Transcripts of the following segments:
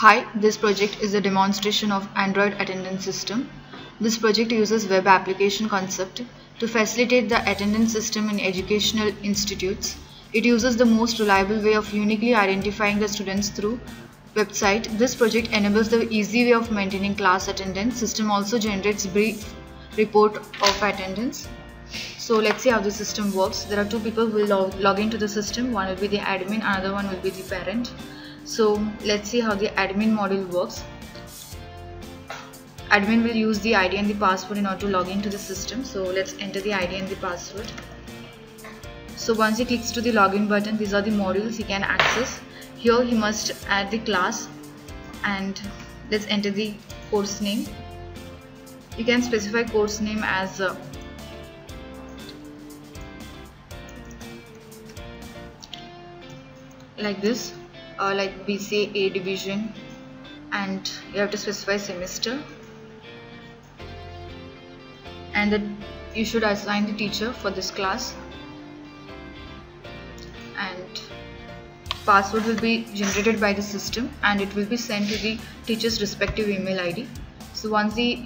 Hi, this project is a demonstration of Android attendance system. This project uses web application concept to facilitate the attendance system in educational institutes. It uses the most reliable way of uniquely identifying the students through website. This project enables the easy way of maintaining class attendance. System also generates brief report of attendance. So let's see how the system works. There are two people who will log, log into the system. One will be the admin, another one will be the parent. So let's see how the admin module works. Admin will use the ID and the password in order to log into the system. So let's enter the ID and the password. So once he clicks to the login button, these are the modules he can access. Here he must add the class and let's enter the course name. You can specify course name as uh, like this uh, like BCA A division and you have to specify semester. And that you should assign the teacher for this class. And password will be generated by the system and it will be sent to the teacher's respective email ID so once the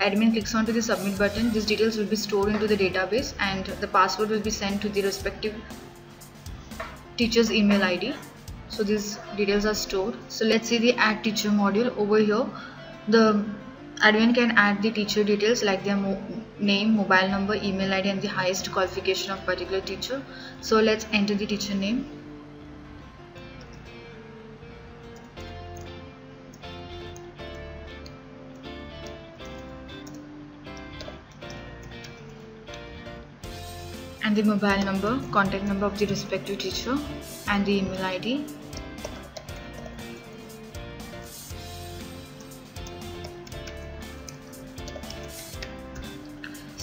admin clicks onto the submit button these details will be stored into the database and the password will be sent to the respective teacher's email ID so these details are stored. So let's see the add teacher module over here. The admin can add the teacher details like their mo name mobile number email id and the highest qualification of particular teacher. So let's enter the teacher name. And the mobile number, contact number of the respective teacher and the email ID.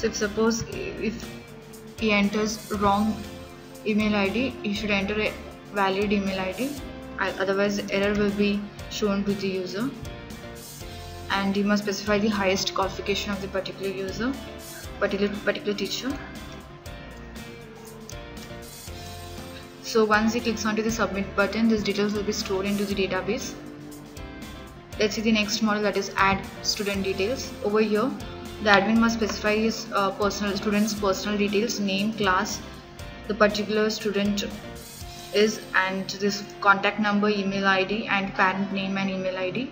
So if suppose if he enters wrong email ID, he should enter a valid email ID otherwise error will be shown to the user and he must specify the highest qualification of the particular user particular particular teacher So once he clicks onto the submit button, these details will be stored into the database. Let's see the next model that is add student details. Over here, the admin must specify his uh, personal student's personal details, name, class, the particular student is and this contact number, email ID and parent name and email ID.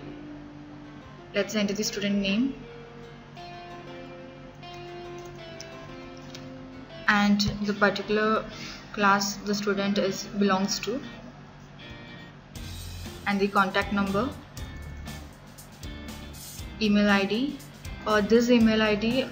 Let's enter the student name. and the particular class the student is belongs to and the contact number email id uh, this email id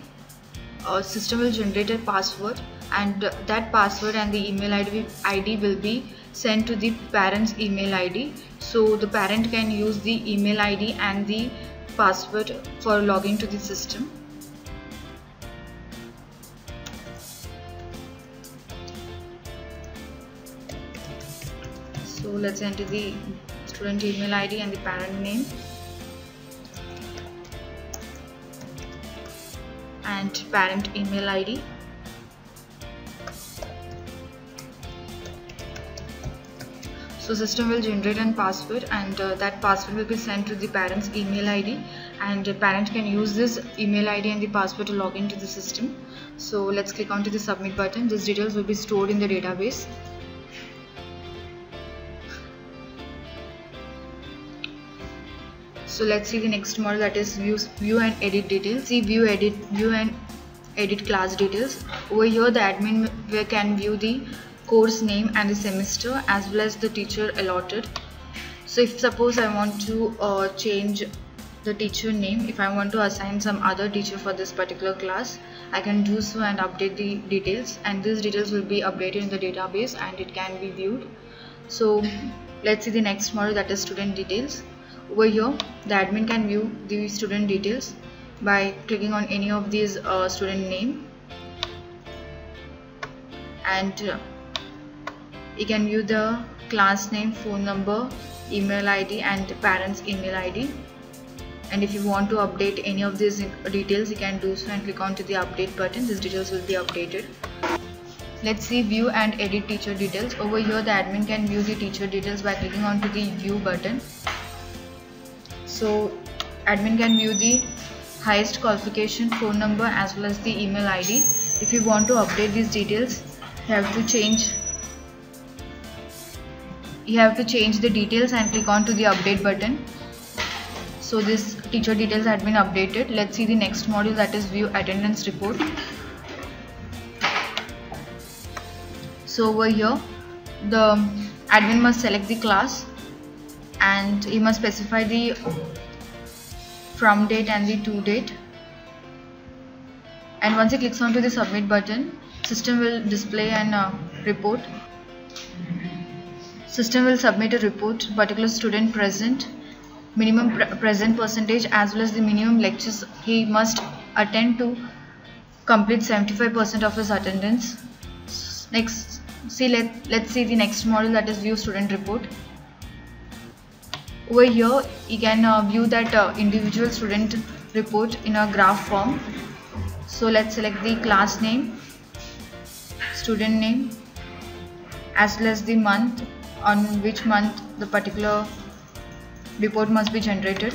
uh, system will generate a password and that password and the email ID, ID will be sent to the parent's email ID so the parent can use the email ID and the password for logging to the system. So let's enter the student email id and the parent name and parent email id so system will generate an password and uh, that password will be sent to the parent's email id and the parent can use this email id and the password to log into the system. So let's click onto the submit button. These details will be stored in the database so let's see the next model that is view, view and edit details. See view edit view and edit class details. Over here the admin can view the course name and the semester as well as the teacher allotted. So if suppose I want to uh, change the teacher name if I want to assign some other teacher for this particular class I can do so and update the details. And these details will be updated in the database and it can be viewed. So let's see the next model that is student details over here the admin can view the student details by clicking on any of these uh, student name. And uh, you can view the class name phone number email id and parents email id and if you want to update any of these details you can do so and click on to the update button. These details will be updated. Let's see view and edit teacher details. Over here the admin can view the teacher details by clicking on to the view button so admin can view the highest qualification phone number as well as the email id if you want to update these details you have to change you have to change the details and click on to the update button. So this teacher details had been updated. Let's see the next module that is view attendance report. So over here the admin must select the class and he must specify the from date and the to date. And once he clicks onto the submit button system will display an uh, report. System will submit a report particular student present minimum pre present percentage as well as the minimum lectures he must attend to complete 75% of his attendance. Next see let let's see the next model that is view student report over here you can uh, view that uh, individual student report in a graph form. So let's select the class name student name as well as the month on which month the particular report must be generated.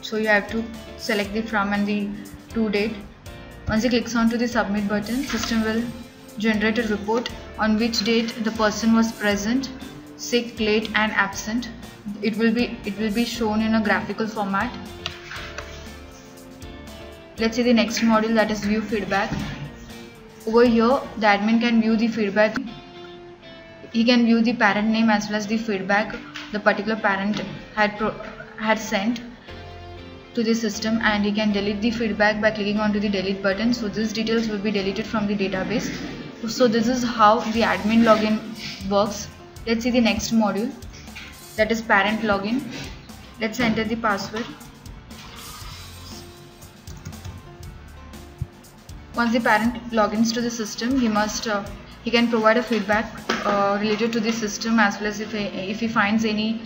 So you have to select the from and the to date. Once you click on to the submit button system will generate a report on which date the person was present sick late and absent it will be it will be shown in a graphical format. Let's see the next module that is view feedback. Over here the admin can view the feedback. He can view the parent name as well as the feedback the particular parent had had sent to the system and he can delete the feedback by clicking onto the delete button. So these details will be deleted from the database. So this is how the admin login works let's see the next module. That is parent login. Let's enter the password. Once the parent logins to the system he must uh, he can provide a feedback uh, related to the system as well as if, if he finds any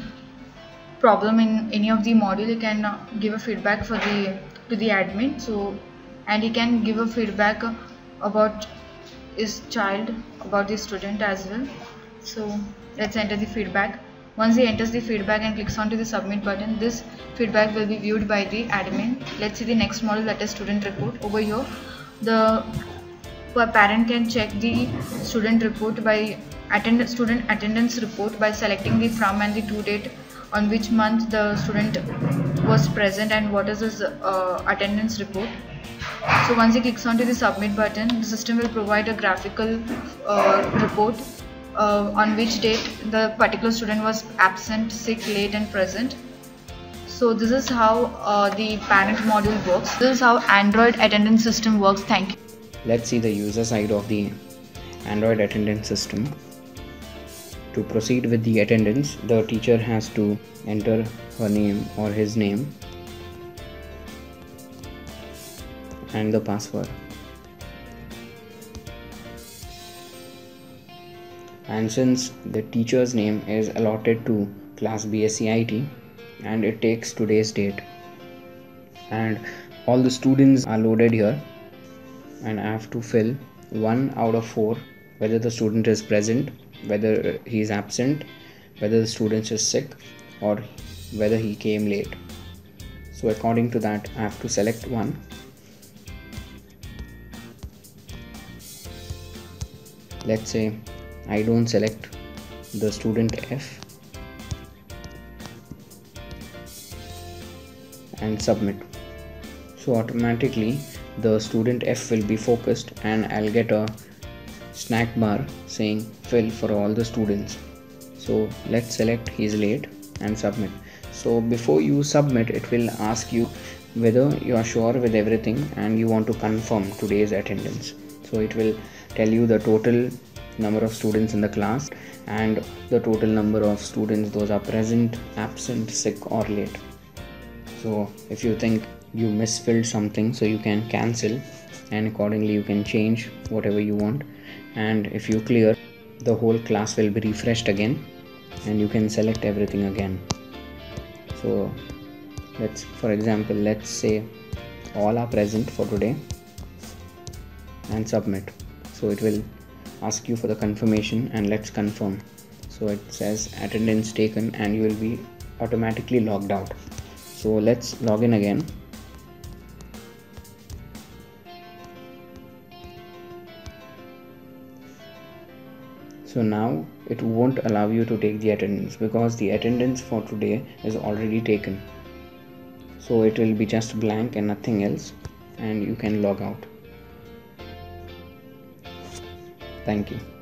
problem in any of the module he can uh, give a feedback for the to the admin. So and he can give a feedback about his child about the student as well so let's enter the feedback. Once he enters the feedback and clicks onto the submit button this feedback will be viewed by the admin. Let's see the next model that is student report. Over here the parent can check the student report by attend student attendance report by selecting the from and the to date on which month the student was present and what is his uh, attendance report. So once he clicks onto the submit button the system will provide a graphical uh, report uh, on which date the particular student was absent sick late and present. So this is how uh, the parent module works. This is how android attendance system works. Thank you. Let's see the user side of the android attendance system. To proceed with the attendance, the teacher has to enter her name or his name and the password. And since the teacher's name is allotted to class BSCIT and it takes today's date. And all the students are loaded here and I have to fill 1 out of 4 whether the student is present whether he is absent whether the student is sick or whether he came late. So according to that I have to select one. Let's say I don't select the student F and submit. So automatically the student F will be focused and I'll get a snack bar saying fill for all the students. So let's select he's late and submit. So before you submit it will ask you whether you are sure with everything and you want to confirm today's attendance. So it will tell you the total number of students in the class and the total number of students those are present absent sick or late. So if you think you misfilled something so you can cancel and accordingly you can change whatever you want. And if you clear the whole class will be refreshed again and you can select everything again. So let's for example let's say all are present for today and submit. So it will ask you for the confirmation and let's confirm. So it says attendance taken and you will be automatically logged out. So let's log in again. So now it won't allow you to take the attendance because the attendance for today is already taken. So it will be just blank and nothing else and you can log out thank you